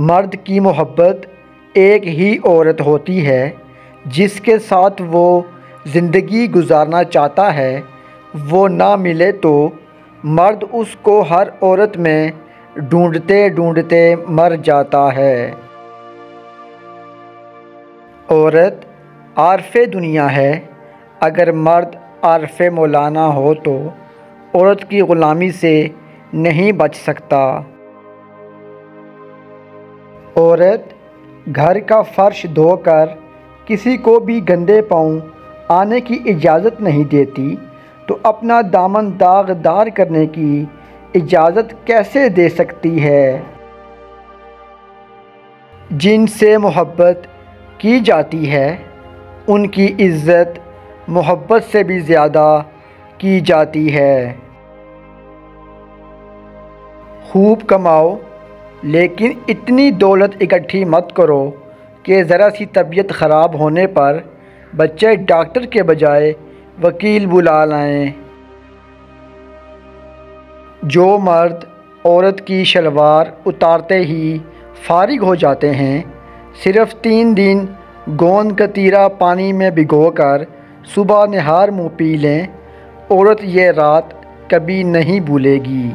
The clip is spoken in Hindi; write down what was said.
मर्द की मोहब्बत एक ही औरत होती है, जिसके साथ वो ज़िंदगी गुजारना चाहता है, वो ना मिले तो मर्द उसको हर औरत में ढूंढते ढूंढते मर जाता है। औरत आरफ दुनिया है, अगर मर्द आरफ मौलाना हो तो औरत की ग़ुलामी से नहीं बच सकता। औरत घर का फ़र्श धोकर किसी को भी गंदे पाँव आने की इजाज़त नहीं देती तो अपना दामन दागदार करने की इजाज़त कैसे दे सकती है? जिनसे मोहब्बत की जाती है, उनकी इज़्ज़त मोहब्बत से भी ज़्यादा की जाती है। खूब कमाओ लेकिन इतनी दौलत इकट्ठी मत करो कि ज़रा सी तबीयत ख़राब होने पर बच्चे डॉक्टर के बजाय वकील बुला लाएँ। जो मर्द औरत की शलवार उतारते ही फारिग हो जाते हैं, सिर्फ़ तीन दिन गोंद कतीरा पानी में भिगोकर सुबह नहार मुँह पी लें, औरत ये रात कभी नहीं भूलेगी।